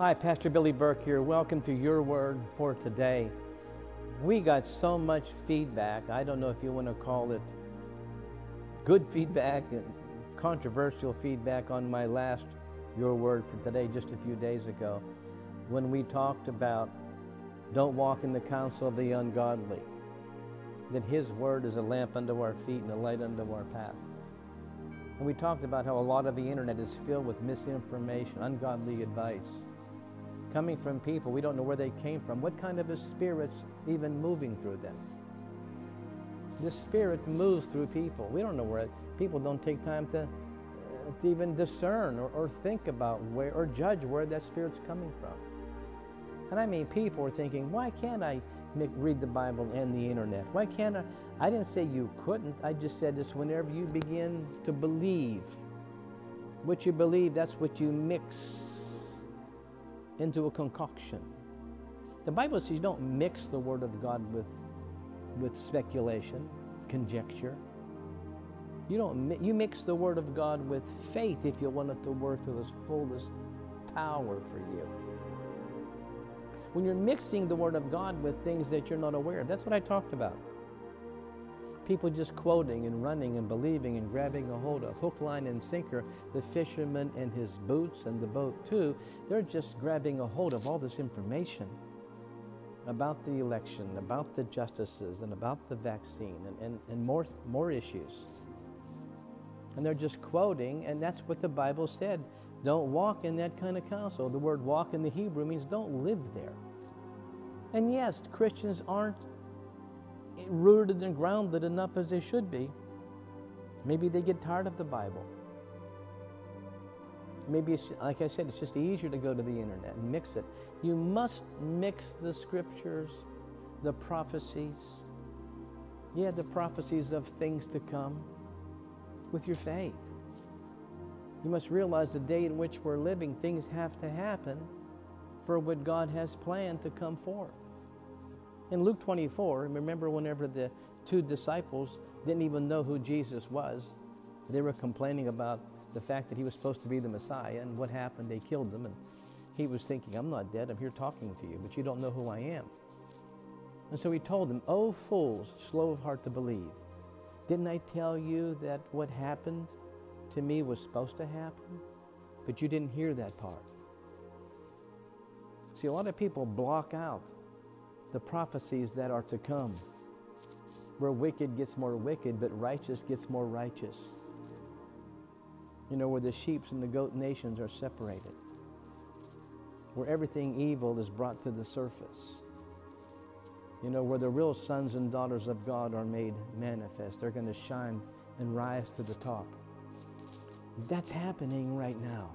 Hi, Pastor Billy Burke here. Welcome to Your Word for Today. We got so much feedback. I don't know if you want to call it good feedback and controversial feedback on my last Your Word for Today just a few days ago when we talked about don't walk in the counsel of the ungodly, that His Word is a lamp unto our feet and a light unto our path. And we talked about how a lot of the internet is filled with misinformation, ungodly advice coming from people we don't know where they came from. What kind of a spirit's even moving through them? This spirit moves through people. We don't know where it, people don't take time to, uh, to even discern or, or think about where or judge where that spirit's coming from. And I mean, people are thinking, why can't I read the Bible and the internet? Why can't I? I didn't say you couldn't. I just said this whenever you begin to believe what you believe, that's what you mix into a concoction. The Bible says you don't mix the Word of God with, with speculation, conjecture. You don't you mix the Word of God with faith if you want it to work to its fullest power for you. When you're mixing the Word of God with things that you're not aware of, that's what I talked about people just quoting and running and believing and grabbing a hold of. Hook, line, and sinker, the fisherman and his boots and the boat too, they're just grabbing a hold of all this information about the election, about the justices, and about the vaccine, and, and, and more, more issues. And they're just quoting, and that's what the Bible said. Don't walk in that kind of counsel. The word walk in the Hebrew means don't live there. And yes, Christians aren't rooted and grounded enough as they should be. Maybe they get tired of the Bible. Maybe, it's, like I said, it's just easier to go to the internet and mix it. You must mix the scriptures, the prophecies, yeah, the prophecies of things to come with your faith. You must realize the day in which we're living, things have to happen for what God has planned to come forth. In Luke 24, remember whenever the two disciples didn't even know who Jesus was, they were complaining about the fact that he was supposed to be the Messiah, and what happened? They killed him, and he was thinking, I'm not dead, I'm here talking to you, but you don't know who I am. And so he told them, Oh, fools, slow of heart to believe. Didn't I tell you that what happened to me was supposed to happen? But you didn't hear that part. See, a lot of people block out the prophecies that are to come, where wicked gets more wicked, but righteous gets more righteous. You know, where the sheep and the goat nations are separated, where everything evil is brought to the surface. You know, where the real sons and daughters of God are made manifest. They're going to shine and rise to the top. That's happening right now.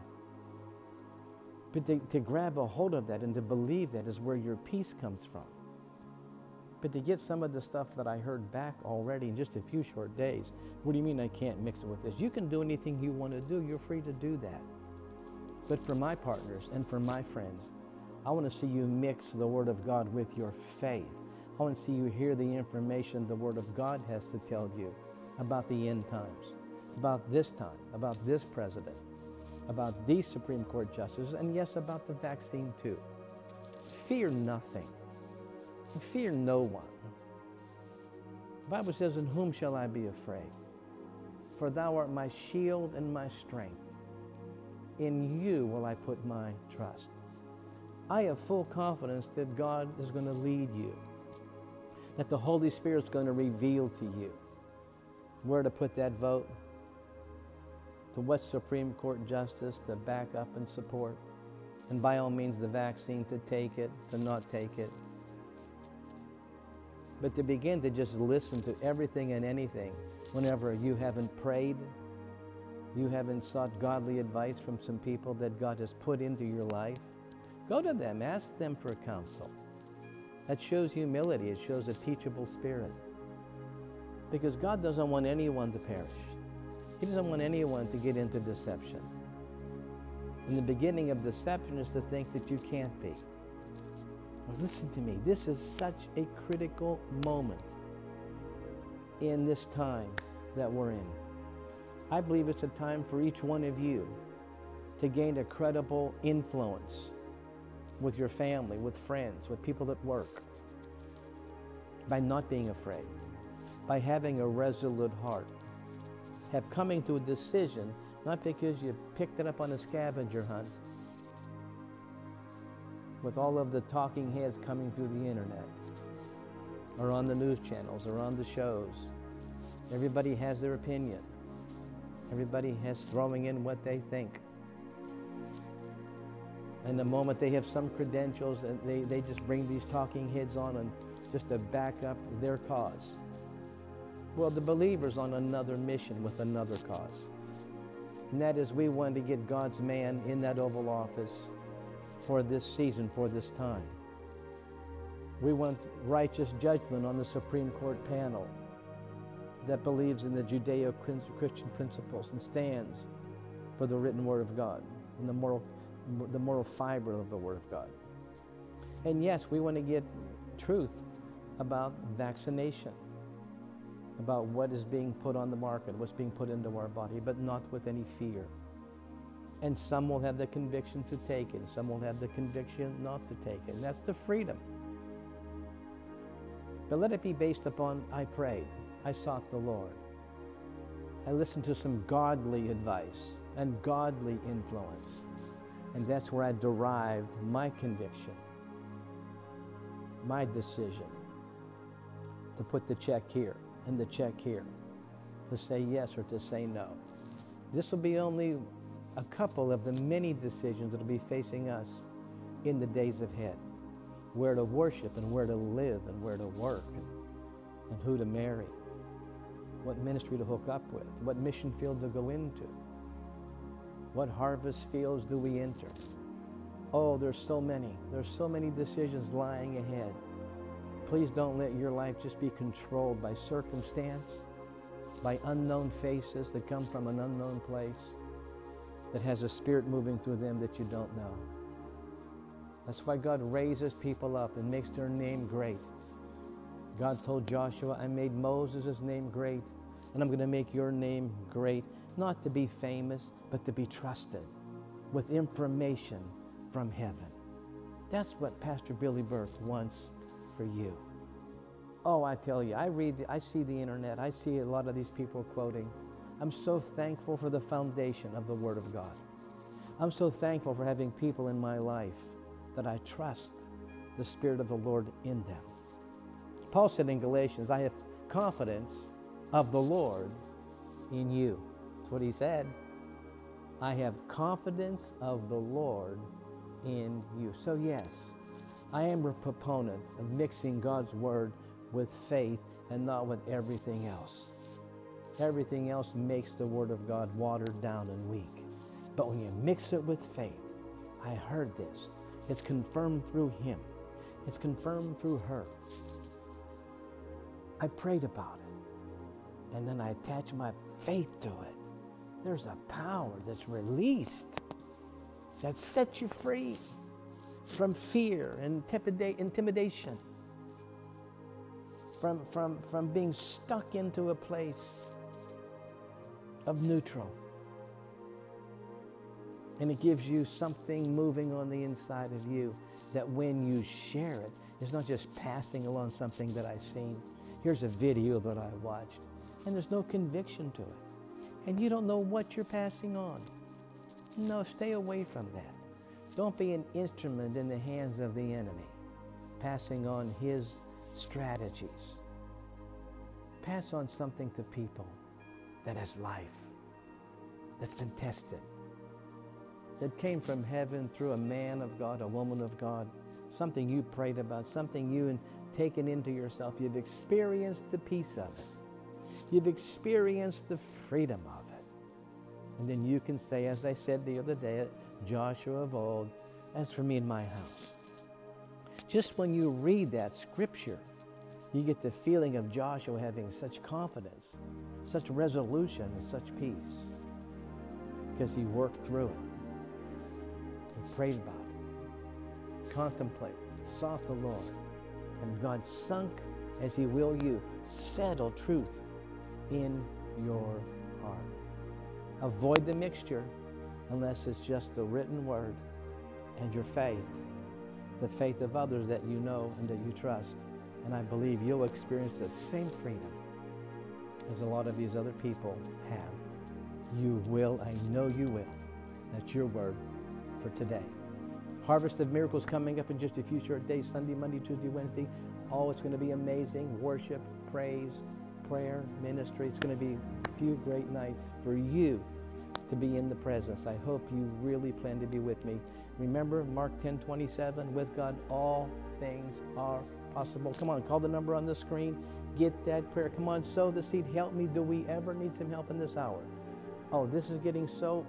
But to, to grab a hold of that and to believe that is where your peace comes from. But to get some of the stuff that I heard back already in just a few short days, what do you mean I can't mix it with this? You can do anything you want to do. You're free to do that. But for my partners and for my friends, I want to see you mix the Word of God with your faith. I want to see you hear the information the Word of God has to tell you about the end times, about this time, about this president, about these Supreme Court justices, and yes, about the vaccine too. Fear nothing. Fear no one. The Bible says, In whom shall I be afraid? For thou art my shield and my strength. In you will I put my trust. I have full confidence that God is going to lead you, that the Holy Spirit is going to reveal to you where to put that vote, to what Supreme Court justice to back up and support, and by all means the vaccine to take it, to not take it, but to begin to just listen to everything and anything whenever you haven't prayed, you haven't sought godly advice from some people that God has put into your life, go to them, ask them for counsel. That shows humility, it shows a teachable spirit. Because God doesn't want anyone to perish. He doesn't want anyone to get into deception. And the beginning of deception is to think that you can't be. Listen to me. This is such a critical moment in this time that we're in. I believe it's a time for each one of you to gain a credible influence with your family, with friends, with people at work, by not being afraid, by having a resolute heart, have coming to a decision, not because you picked it up on a scavenger hunt, with all of the talking heads coming through the internet, or on the news channels, or on the shows. Everybody has their opinion. Everybody has throwing in what they think. And the moment they have some credentials, and they, they just bring these talking heads on and just to back up their cause. Well, the believer's on another mission with another cause. And that is we want to get God's man in that Oval Office for this season, for this time. We want righteous judgment on the Supreme Court panel that believes in the Judeo Christian principles and stands for the written Word of God and the moral, the moral fiber of the Word of God. And yes, we want to get truth about vaccination, about what is being put on the market, what's being put into our body, but not with any fear. And some will have the conviction to take it, some will have the conviction not to take it. And that's the freedom. But let it be based upon I prayed, I sought the Lord. I listened to some godly advice and godly influence. And that's where I derived my conviction, my decision to put the check here and the check here, to say yes or to say no. This will be only a couple of the many decisions that will be facing us in the days ahead. Where to worship and where to live and where to work and, who to marry, what ministry to hook up with, what mission field to go into, what harvest fields do we enter. Oh, there's so many. There's so many decisions lying ahead. Please don't let your life just be controlled by circumstance, by unknown faces that come from an unknown place that has a spirit moving through them that you don't know. That's why God raises people up and makes their name great. God told Joshua, I made Moses' name great, and I'm going to make your name great, not to be famous, but to be trusted with information from heaven. That's what Pastor Billy Burke wants for you. Oh, I tell you, I read, I see the internet, I see a lot of these people quoting. I'm so thankful for the foundation of the Word of God. I'm so thankful for having people in my life that I trust the Spirit of the Lord in them. Paul said in Galatians, I have confidence of the Lord in you. That's what he said. I have confidence of the Lord in you. So, yes, I am a proponent of mixing God's Word with faith and not with everything else. Everything else makes the Word of God watered down and weak. But when you mix it with faith, I heard this. It's confirmed through him. It's confirmed through her. I prayed about it. And then I attached my faith to it. There's a power that's released that sets you free from fear and intimidation, from, from, from being stuck into a place of neutral. And it gives you something moving on the inside of you that when you share it, it's not just passing along something that I've seen. Here's a video that I watched, and there's no conviction to it. And you don't know what you're passing on. No, stay away from that. Don't be an instrument in the hands of the enemy, passing on his strategies. Pass on something to people that has life, that's been tested, that came from heaven through a man of God, a woman of God, something you prayed about, something you and taken into yourself. You've experienced the peace of it. You've experienced the freedom of it. And then you can say, as I said the other day, Joshua of old, as for me and my house. Just when you read that scripture, you get the feeling of Joshua having such confidence, such resolution, and such peace because he worked through it He prayed about it, contemplated, sought the Lord, and God sunk as He will you, settle truth in your heart. Avoid the mixture unless it's just the written word and your faith the faith of others that you know and that you trust. And I believe you'll experience the same freedom as a lot of these other people have. You will, I know you will. That's your word for today. Harvest of Miracles coming up in just a few short days Sunday, Monday, Tuesday, Wednesday. Oh, it's going to be amazing. Worship, praise, prayer, ministry. It's going to be a few great nights for you to be in the presence. I hope you really plan to be with me. Remember Mark 10 27, with God, all things are possible. Come on, call the number on the screen. Get that prayer. Come on, sow the seed. Help me. Do we ever need some help in this hour? Oh, this is getting so.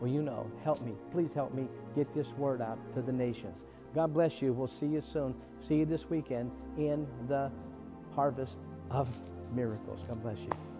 Well, you know, help me. Please help me get this word out to the nations. God bless you. We'll see you soon. See you this weekend in the harvest of miracles. God bless you.